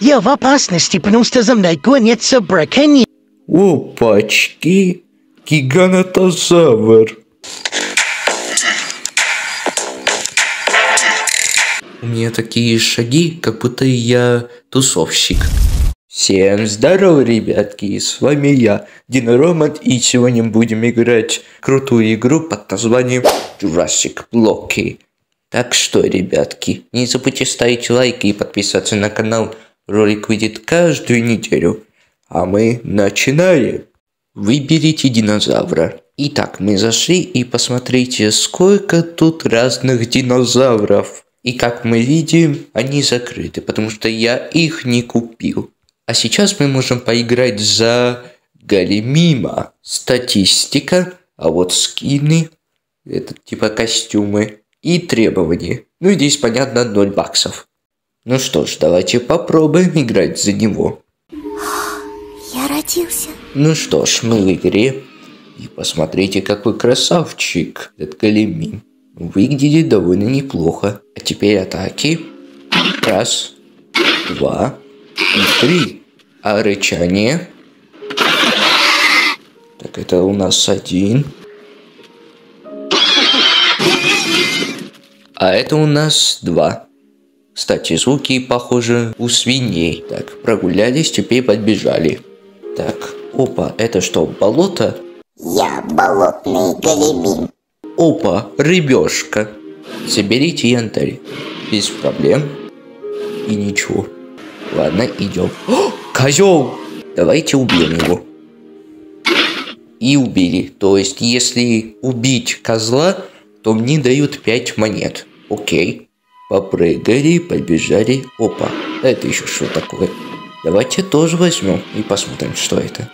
Я в опасности, потому что за мной гонится браконьер. Опачки! Гиганотозавр! У меня такие шаги, как будто я тусовщик. Всем здорово, ребятки, с вами я, Диноромат, и сегодня будем играть крутую игру под названием Jurassic Blocky. Так что, ребятки, не забудьте ставить лайки и подписаться на канал, ролик выйдет каждую неделю. А мы начинаем! Выберите динозавра. Итак, мы зашли и посмотрите, сколько тут разных динозавров. И как мы видим, они закрыты, потому что я их не купил. А сейчас мы можем поиграть за Галимима. Статистика, а вот скины, это типа костюмы и требования. Ну и здесь понятно 0 баксов. Ну что ж, давайте попробуем играть за него. Я родился. Ну что ж, мы в игре. И посмотрите, какой красавчик этот Галимим. Выглядит довольно неплохо. А теперь атаки. Раз, два и три. А рычание? Так, это у нас один. А это у нас два. Кстати, звуки похожи у свиней. Так, прогулялись, теперь подбежали. Так, опа, это что, болото? Я болотный големин. Опа, рыбешка. Соберите янтарь. Без проблем. И ничего. Ладно, идем. О, козел! Давайте убьем его. И убили. То есть, если убить козла, то мне дают 5 монет. Окей. Попрыгали, побежали. Опа, это еще что такое? Давайте тоже возьмем и посмотрим, что это.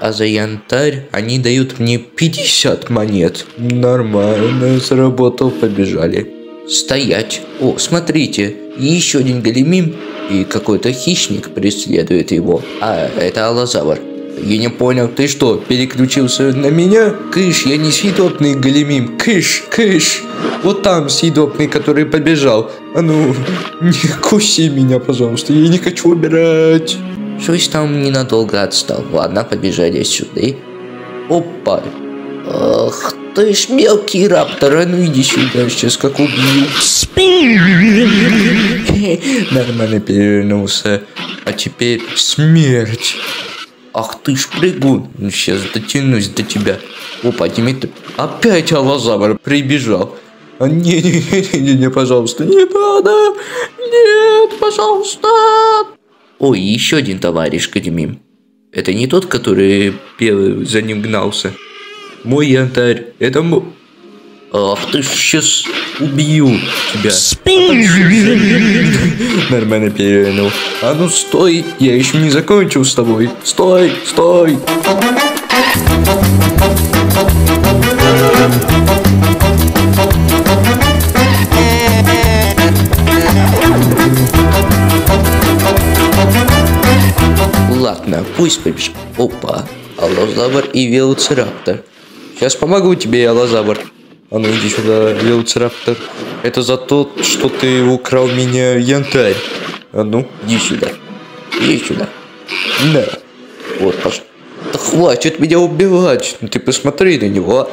А за янтарь они дают мне 50 монет. Нормально, заработал, побежали. Стоять. О, смотрите, еще один големим и какой-то хищник преследует его. А, это аллозавр. Я не понял, ты что, переключился на меня? Кыш, я не съедобный големим. Кыш, кыш. Вот там съедобный, который побежал. А ну, не куси меня, пожалуйста, я не хочу убирать. Щось там ненадолго отстал. Ладно, побежали сюда. Опа. Ах ты ж мелкий раптор, а ну иди сюда, сейчас как убью. Нормально перевернулся. А теперь смерть. Ах ты ж прыгун, ну сейчас дотянусь до тебя. Опа, Димит, опять аллозавр прибежал. А не, не, не, не, не, пожалуйста, не надо, нет, пожалуйста. Ой, еще один товарищ Кадемим. Это не тот, который белый за ним гнался. Мой янтарь, это мой... Ах ты сейчас убью тебя. Нормально перевернул. А ну стой, я еще не закончил с тобой. Стой, стой. Ладно, пусть побежит. Опа, аллозавр и велоцираптор. Сейчас помогу тебе, аллозавр. А ну иди сюда, велоцираптор. Это за то, что ты украл меня янтарь. А ну, иди сюда. Иди сюда. Да. Вот, пошел. Да хватит меня убивать. Ну ты посмотри на него.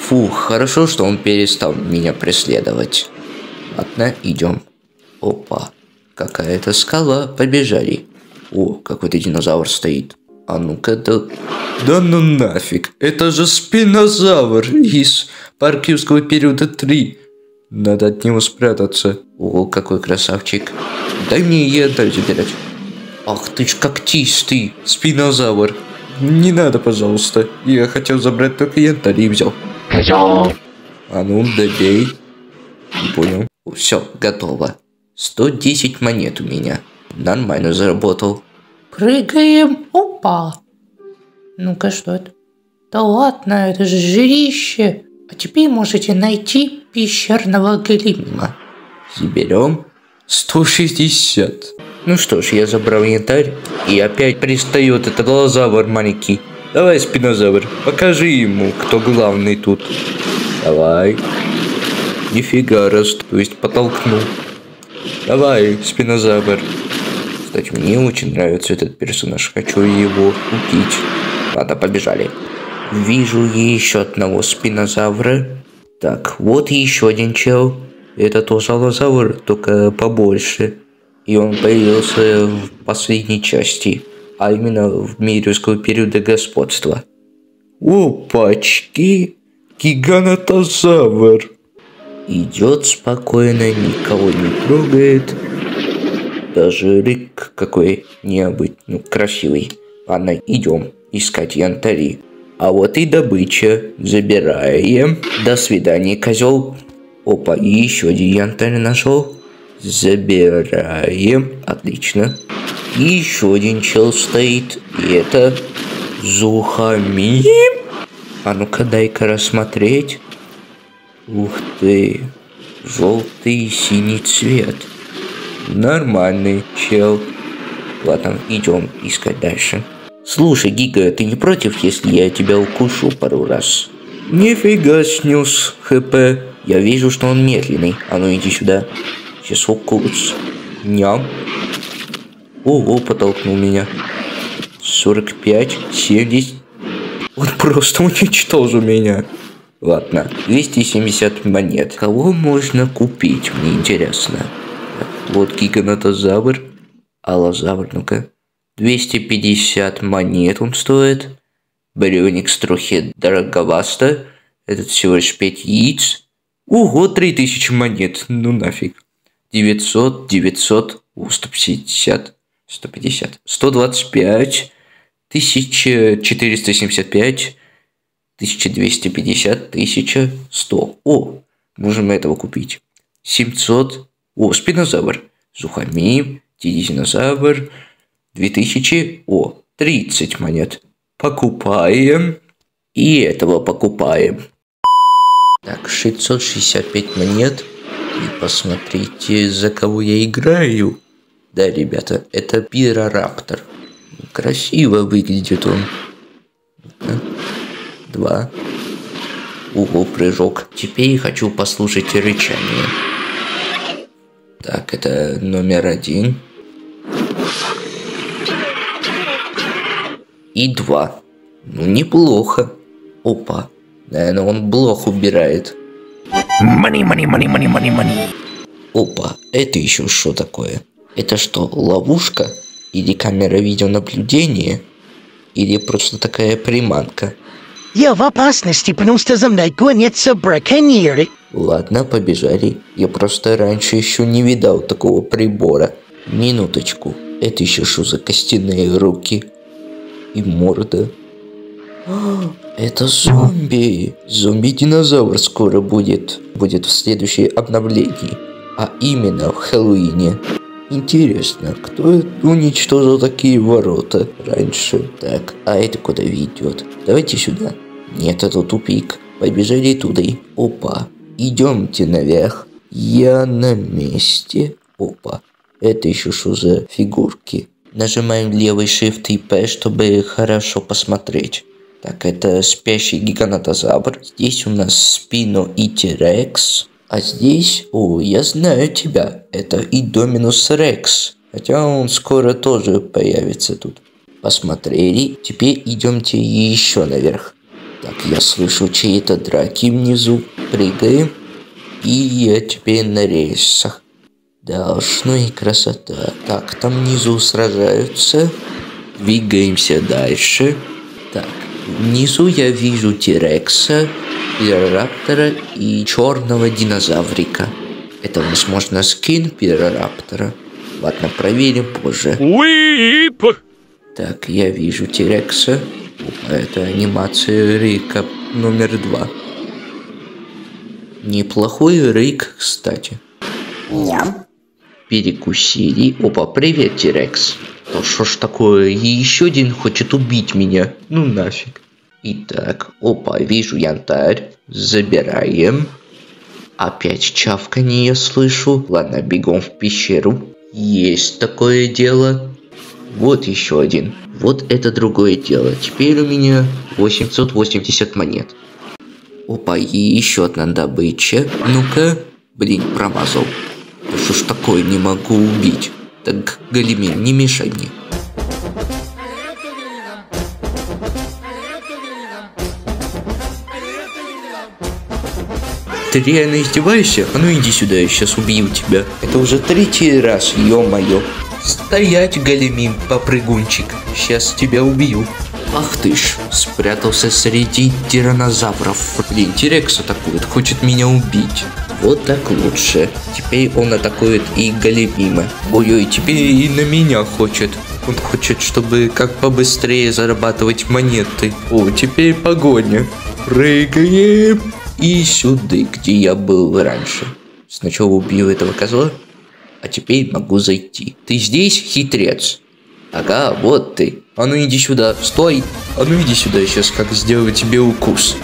Фух, хорошо, что он перестал меня преследовать. Ладно, идем. Опа. Какая-то скала. Побежали. О, какой-то динозавр стоит. А ну-ка, да... Да ну нафиг, это же спинозавр из паркивского периода 3. Надо от него спрятаться. О, какой красавчик. Дай мне янтарь забирать. Ах ты ж когтистый, спинозавр. Не надо, пожалуйста. Я хотел забрать только янтарь и взял. А ну, добей. Не понял. Все, готово. 110 монет у меня. Нормально заработал. Прыгаем. Опа. Ну-ка, что это? Да ладно, это же жирище. А теперь можете найти пещерного голема. Заберем 160. Ну что ж, я забрал янтарь. И опять пристает этот глазавр маленький. Давай, спинозавр, покажи ему, кто главный тут. Давай. Нифига раз, то есть потолкнул. Давай, спинозавр. Кстати, мне очень нравится этот персонаж. Хочу его купить. Ладно, побежали. Вижу еще одного спинозавра. Так, вот еще один чел. Это тоже аллозавр, только побольше. И он появился в последней части, а именно в мирского периода господства. Опачки! Гигантозавр! Идет спокойно, никого не трогает. Даже рык какой необычный, ну, красивый. Ладно, идем искать янтари. А вот и добыча. Забираем. До свидания, козел. Опа, и еще один янтарь нашел. Забираем. Отлично. И еще один чел стоит. И это Зухамим. А ну-ка дай-ка рассмотреть. Ух ты. Желтый и синий цвет. Нормальный чел. Ладно, идем искать дальше. Слушай, Гига, ты не против, если я тебя укушу пару раз? Нифига снес ХП. Я вижу, что он медленный. А ну иди сюда. Сейчас укус. Ням. Ого, потолкнул меня. 45, 70. Он просто уничтожил меня. Ладно, 270 монет. Кого можно купить, мне интересно. Вот гиганотозавр. Аллозавр, ну-ка. 250 монет он стоит. Бревник струхи дороговасто. Этот всего лишь 5 яиц. Ого, 3000 монет. Ну нафиг. 900, 900, о, 150, 150, 125, 1475, 1250, 1100. О, можем этого купить. 700. О, спинозавр. Сухомим, динозавр. 2000. О, 30 монет. Покупаем. И этого покупаем. Так, 665 монет. И посмотрите, за кого я играю. Да, ребята, это пирораптор. Красиво выглядит он. Два. Ого, прыжок. Теперь хочу послушать рычание. Так, это номер один. И два. Ну, неплохо. Опа. Наверное, он блох убирает. Money, money, money, money, money, money. Опа, это еще что такое? Это что, ловушка? Или камера видеонаблюдения? Или просто такая приманка? Я в опасности, потому что за мной гонятся браконьеры. Ладно, побежали. Я просто раньше еще не видал такого прибора. Минуточку. Это еще что за костяные руки? И морда. Это зомби. Зомби-динозавр скоро будет. Будет в следующей обновлении. А именно в Хэллоуине. Интересно, кто уничтожил такие ворота раньше? Так, а это куда ведет? Давайте сюда. Нет, это тупик. Побежали туда. Опа. Идемте наверх. Я на месте. Опа. Это еще что за фигурки? Нажимаем левый shift и P, чтобы хорошо посмотреть. Так, это спящий гигантозавр. Здесь у нас спино и Терекс. А здесь, о, я знаю тебя, это и Доминус Рекс. Хотя он скоро тоже появится тут. Посмотрели, теперь идемте еще наверх. Так, я слышу чьи-то драки внизу. Прыгаем. И я теперь на рельсах. Должно и красота. Так, там внизу сражаются. Двигаемся дальше. Так, внизу я вижу Тирекса, Пирораптора и черного динозаврика. Это, возможно, скин Пирораптора. Ладно, проверим позже. Уип! Так, я вижу Тирекса. Это анимация Рейка номер два. Неплохой Рейк, кстати. Ням. Перекусили. Опа, привет, Тирекс. Ну что ж такое, и еще один хочет убить меня. Ну нафиг. Итак, опа, вижу янтарь. Забираем. Опять чавканье я слышу. Ладно, бегом в пещеру. Есть такое дело. Вот еще один. Вот это другое дело. Теперь у меня 880 монет. Опа, и еще одна добыча. Ну-ка. Блин, промазал. Да что ж такое, не могу убить. Так, Галимин, не мешай мне. Ты реально издеваешься? А ну иди сюда, я сейчас убью тебя. Это уже третий раз, ё-моё. Стоять, Галимин, попрыгунчик. Сейчас тебя убью. Ах ты ж, спрятался среди тиранозавров. Блин, Тирекс атакует, хочет меня убить. Вот так лучше. Теперь он атакует и Галимима. Ой-ой, теперь и на меня хочет. Он хочет, чтобы как побыстрее зарабатывать монеты. О, теперь погоня. Прыгаем. И сюда, где я был раньше. Сначала убью этого козла, а теперь могу зайти. Ты здесь, хитрец? Ага, вот ты. А ну иди сюда, стой. А ну иди сюда, сейчас как сделаю тебе укус.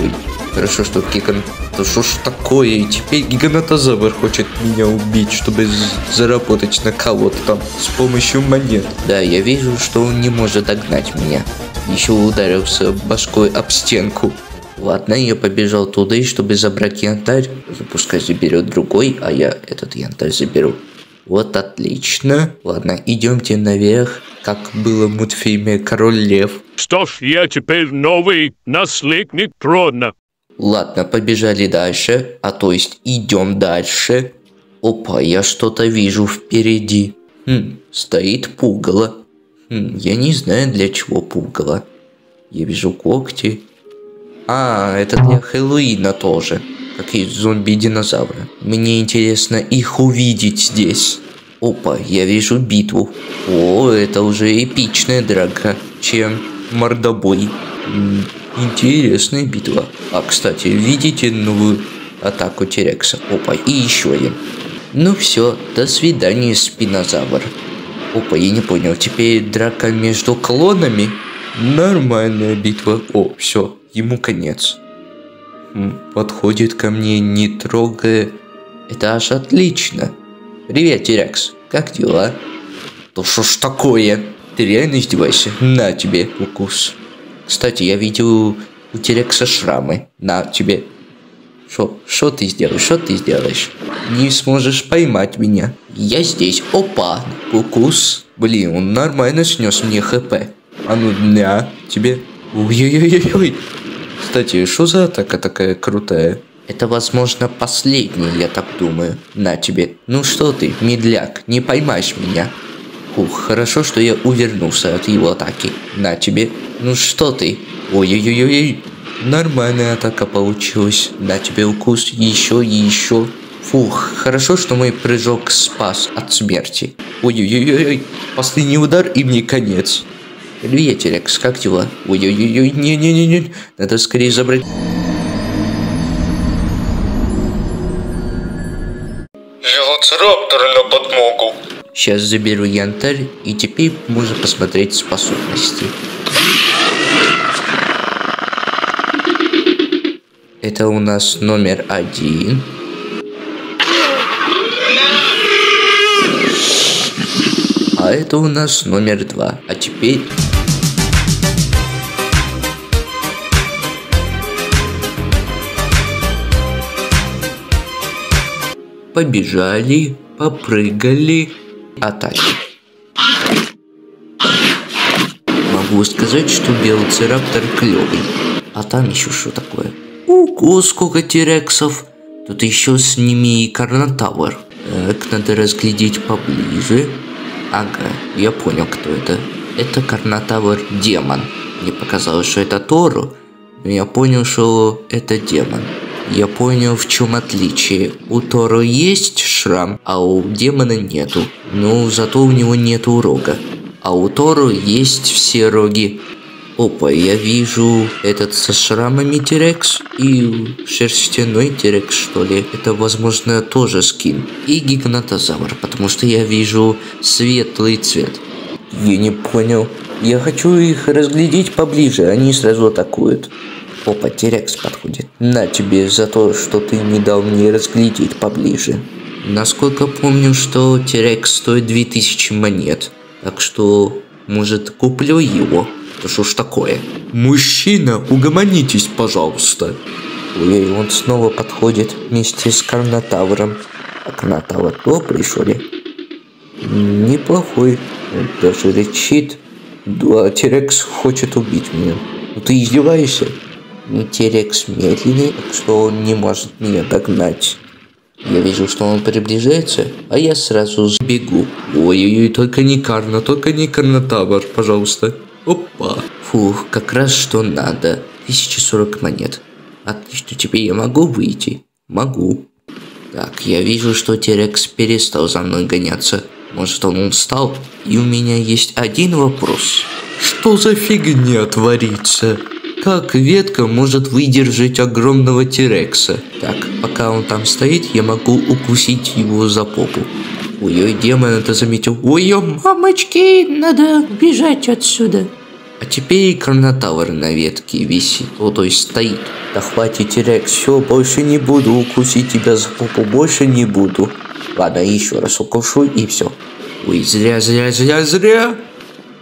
Ой, хорошо, что Кикон... Да что ж такое? И теперь гигантозавр хочет меня убить, чтобы заработать на кого-то там с помощью монет. Да, я вижу, что он не может догнать меня. Еще ударился башкой об стенку. Ладно, я побежал туда, чтобы забрать янтарь. Пускай заберет другой, а я этот янтарь заберу. Вот отлично. Ладно, идемте наверх, как было в мультфильме «Король Лев». Что ж, я теперь новый наследник трона. Ладно, побежали дальше, а то есть идем дальше. Опа, я что-то вижу впереди. Хм, стоит пугало. Хм, я не знаю, для чего пугало. Я вижу когти. А, это для Хэллоуина тоже. Как и зомби-динозавры. Мне интересно их увидеть здесь. Опа, я вижу битву. О, это уже эпичная драка, чем мордобой. Интересная битва. А, кстати, видите новую атаку Терекса? Опа, и еще один. Ну все, до свидания, спинозавр. Опа, я не понял, теперь драка между клонами? Нормальная битва. О, все, ему конец. Подходит ко мне, не трогая. Это аж отлично. Привет, Терекс. Как дела? Да что ж такое? Ты реально издеваешься? На тебе укус. Кстати, я видел у Терекса шрамы. На тебе. Что? Что ты сделаешь? Что ты сделаешь? Не сможешь поймать меня. Я здесь. Опа. Укус. Блин, он нормально снес мне хп. А ну, на тебе. Ой-ой-ой-ой. Кстати, что за атака такая крутая? Это, возможно, последняя, я так думаю. На тебе. Ну что ты, медляк, не поймаешь меня. Ух, хорошо, что я увернулся от его атаки. На тебе. Ну что ты? Ой-ой-ой-ой. Нормальная атака получилась. На тебе укус. Еще и еще. Фух, хорошо, что мой прыжок спас от смерти. Ой-ой-ой-ой. Последний удар и мне конец. Привет, как дела? Ой-ой-ой, не-не-не-не. Надо скорее забрать... Велоцираптор на подмогу. Сейчас заберу янтарь, и теперь можно посмотреть способности. Это у нас номер один. А это у нас номер два. А теперь... Побежали, попрыгали. Атаки. Могу сказать, что Белоцираптор клевый. А там еще что такое? Ого, сколько терексов. Тут еще с ними и Карнотавр. Так, надо разглядеть поближе. Ага, я понял, кто это. Это Карнотавр демон. Мне показалось, что это Тору, но я понял, что это демон. Я понял, в чем отличие. У Торо есть шрам, а у демона нету. Но зато у него нету рога. А у Тору есть все роги. Опа, я вижу этот со шрамами Терекс и шерстяной Терекс, что ли. Это, возможно, тоже скин. И гигантозавр, потому что я вижу светлый цвет. Я не понял. Я хочу их разглядеть поближе, они сразу атакуют. Опа, Терекс подходит. На тебе за то, что ты не дал мне разглядеть поближе. Насколько помню, что Терекс стоит 2000 монет. Так что, может, куплю его? Да что ж такое? Мужчина, угомонитесь, пожалуйста. Ой, он снова подходит вместе с Карнотавром. Акнатава то пришли. Неплохой. Он даже речит. Да, Терекс хочет убить меня. Ну ты издеваешься? Ну, Терекс медленный, что он не может меня догнать. Я вижу, что он приближается, а я сразу сбегу. Ой-ой-ой, только не Карна, только не Карнотавр, пожалуйста. Опа. Фух, как раз что надо. 1040 монет. Отлично, теперь я могу выйти? Могу. Так, я вижу, что Терекс перестал за мной гоняться. Может, он устал? И у меня есть один вопрос. Что за фигня творится? Как ветка может выдержать огромного Терекса? Так, пока он там стоит, я могу укусить его за попу. Ой-ой, демон это заметил. Ой-ой, Мамочки, надо бежать отсюда. а теперь Карнотавр на ветке висит, о, то есть стоит. Да хватит Терекс, все, больше не буду укусить тебя за попу, больше не буду. Ладно, еще раз укушу и все. Ой, зря, зря, зря, зря.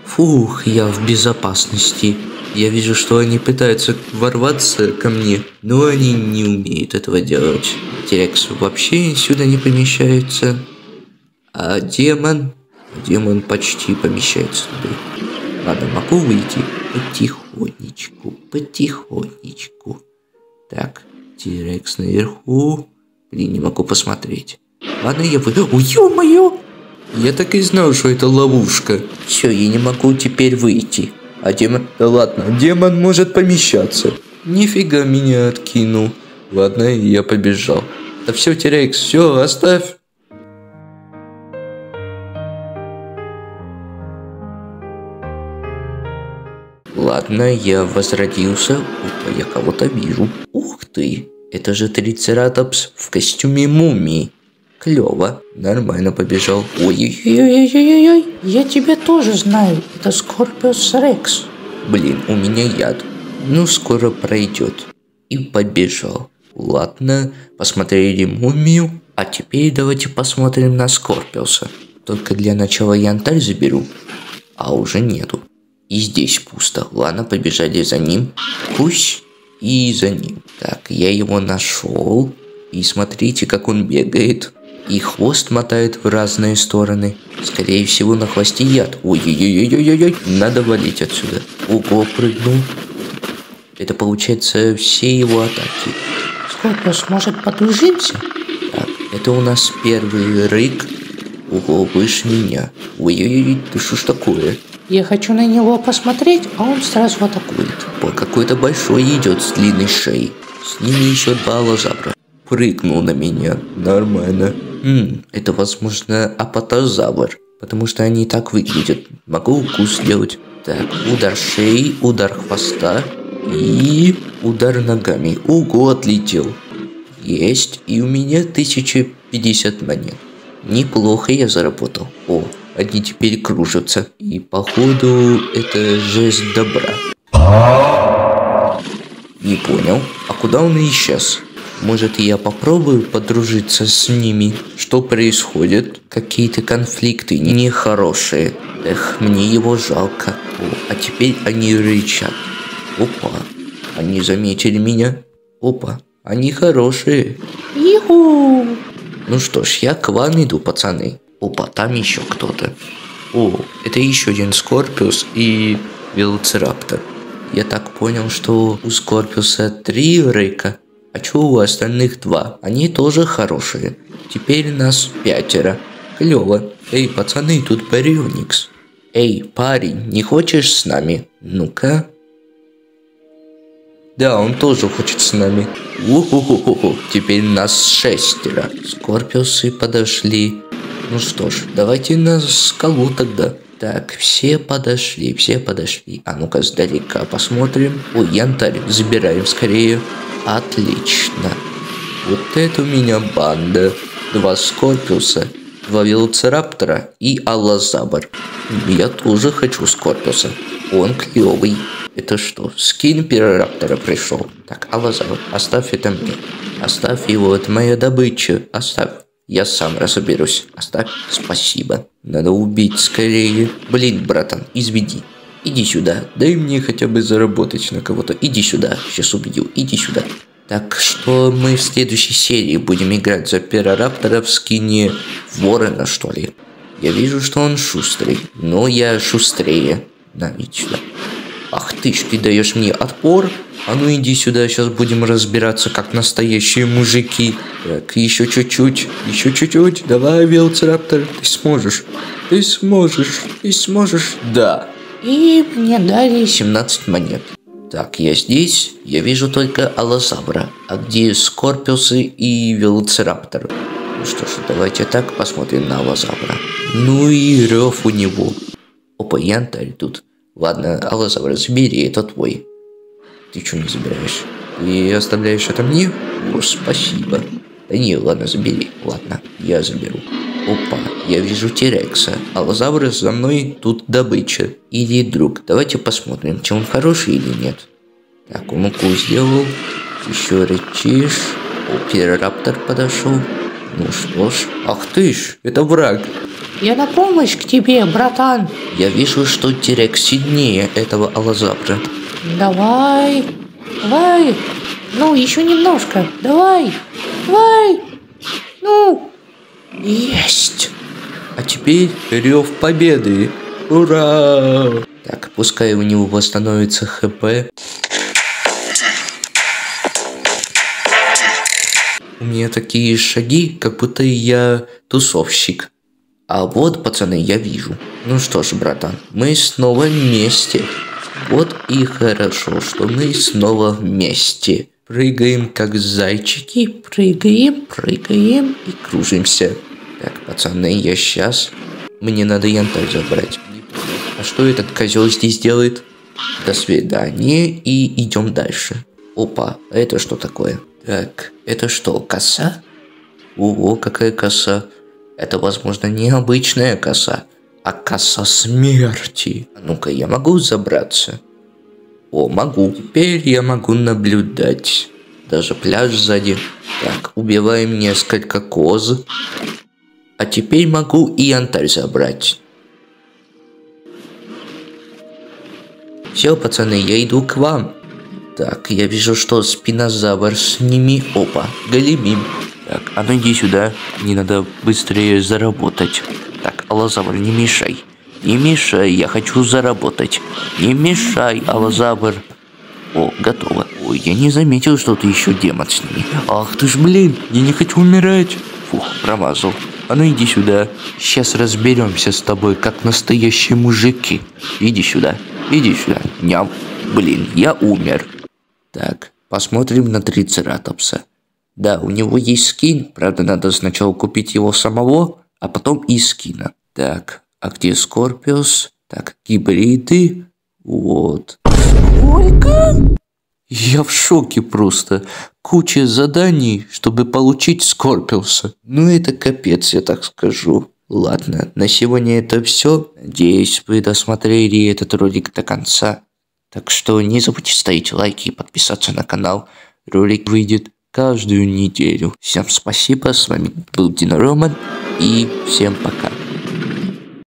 Фух, я в безопасности. Я вижу, что они пытаются ворваться ко мне, но они не умеют этого делать. Терекс вообще сюда не помещается. А демон... Демон почти помещается туда. Ладно, могу выйти потихонечку, потихонечку. Так, Терекс наверху. Блин, не могу посмотреть. Ладно, я выйду. Ой, ё-моё! Я так и знал, что это ловушка. Все, я не могу теперь выйти. А демон... Ладно, демон может помещаться. Нифига меня откинул. Ладно, я побежал. Да все, Терекс, все, оставь. Ладно, я возродился. Опа, я кого-то вижу. Ух ты, это же Трицератопс в костюме мумии. Клево, нормально побежал. Ой, Ой-ой-ой-ой, я тебя тоже знаю. Это Скорпиус Рекс. блин, у меня яд. Ну, скоро пройдет. И побежал. Ладно, посмотрели мумию. А теперь давайте посмотрим на Скорпиуса. Только для начала янтарь заберу. А уже нету. И здесь пусто. Ладно, побежали за ним. Пусть и за ним. Так, я его нашел. И смотрите, как он бегает. И хвост мотает в разные стороны. Скорее всего, на хвосте яд. Ой-ой-ой-ой-ой-ой. Надо валить отсюда. Ого, прыгнул. Это получается все его атаки. Скорпиус, может, подружимся? Так, это у нас первый рык. Ого, выше меня. Ой-ой-ой, ты что ж такое? Я хочу на него посмотреть, а он сразу атакует. Ой, какой-то большой идет с длинной шеей. С ними еще два аллозавра. Прыгнул на меня. Нормально. М, это, возможно, апатозавр. Потому что они так выглядят. Могу укус сделать. Так, удар шеи, удар хвоста и удар ногами. Ого, отлетел. Есть. И у меня 1050 монет. Неплохо я заработал. О, они теперь кружатся. И походу это жест добра. Не понял. А куда он исчез? Может, я попробую подружиться с ними? Что происходит? Какие-то конфликты нехорошие. Эх, мне его жалко. О, а теперь они рычат. Опа, они заметили меня. Опа, они хорошие. Иху! Ну что ж, я к вам иду, пацаны. Опа, там еще кто-то. О, это еще один Скорпиус и Велоцираптор. Я так понял, что у Скорпиуса три рейка, а чё у остальных два? Они тоже хорошие. Теперь нас пятеро. Клево. Эй, пацаны, тут Барионикс. Эй, парень, не хочешь с нами? Ну-ка. Да, он тоже хочет с нами. Уху-ху-ху-ху. Теперь нас шестеро. Скорпиусы подошли. Ну что ж, давайте на скалу тогда. Так, все подошли, все подошли. А ну-ка сдалека посмотрим. Ой, янтарь, забираем скорее. Отлично. Вот это у меня банда. Два Скорпиуса, два Велоцираптора и Аллазабр. Я тоже хочу Скорпиуса. Он клевый. Это что, скин Пирораптора пришел? Так, Аллазабр, оставь это мне. Оставь его, это моя добыча. Оставь. Я сам разберусь. Оставь. Спасибо. Надо убить скорее. Блин, братан, изведи. Иди сюда. Дай мне хотя бы заработать на кого-то. Иди сюда. Сейчас убью. Иди сюда. Так что мы в следующей серии будем играть за Перораптора в скине Ворона, что ли. Я вижу, что он шустрый, но я шустрее. На, иди сюда. Ах ты ж, ты даешь мне отпор? А ну иди сюда, сейчас будем разбираться, как настоящие мужики. Так, еще чуть-чуть, еще чуть-чуть. Давай, Велцираптор, ты сможешь. Ты сможешь, ты сможешь. Да. И мне дали 17 монет. Так, я здесь. Я вижу только Алазабра. А где Скорпиусы и Велоцираптор? Ну что ж, давайте так посмотрим на Алазабра. Ну и рев у него. Опа, янтарь тут. Ладно, Алазабра, забери, это твой. Ты что не забираешь? Ты оставляешь это мне? О, спасибо. Да не, ладно, забери. Ладно, я заберу. Опа, я вижу Терекса. Алазавр за мной тут добыча. Или друг. Давайте посмотрим, чем он хороший или нет. Так, он укол сделал. Еще рычишь. О, Перраптор подошел. Ну что ж. Ах ты ж, это враг. Я на помощь к тебе, братан. Я вижу, что Терекс сильнее этого Алазавра. Давай, давай. Ну, еще немножко. Давай, давай. Ну, Есть! А теперь рев победы! Ура! Так, пускай у него восстановится ХП. У меня такие шаги, как будто я тусовщик. А вот, пацаны, я вижу. Ну что ж, братан, мы снова вместе. Вот и хорошо, что мы снова вместе. Прыгаем, как зайчики, прыгаем, прыгаем и кружимся. Так, пацаны, я сейчас... Мне надо янтарь забрать. А что этот козел здесь делает? До свидания и идем дальше. Опа, а это что такое? Так, это что, коса? Ого, какая коса. Это, возможно, не обычная коса, а коса смерти. А ну-ка, я могу забраться? О, могу. Теперь я могу наблюдать. Даже пляж сзади. Так, убиваем несколько коз. А теперь могу и янтарь забрать. Все, пацаны, я иду к вам. Так, я вижу, что спинозавр с ними. Опа, големим. Так, а ну иди сюда. Мне надо быстрее заработать. Так, Алазавр, не мешай. Не мешай, я хочу заработать. Не мешай, Алазавр. О, готово. Ой, я не заметил, что ты еще демон с ними. Ах ты ж, блин, я не хочу умирать. Фух, промазал. А ну иди сюда. Сейчас разберемся с тобой, как настоящие мужики. Иди сюда. Иди сюда. Ням. Блин, я умер. Так, посмотрим на трицератопса. Да, у него есть скин, правда, надо сначала купить его самого, а потом и скина. Так, а где Скорпиус? Так, гибриды. Вот. Сколько? Я в шоке просто. Куча заданий, чтобы получить Скорпиуса. Ну это капец, я так скажу. Ладно, на сегодня это все. Надеюсь, вы досмотрели этот ролик до конца. Так что не забудьте ставить лайки и подписаться на канал. Ролик выйдет каждую неделю. Всем спасибо, с вами был Дина Роман и всем пока.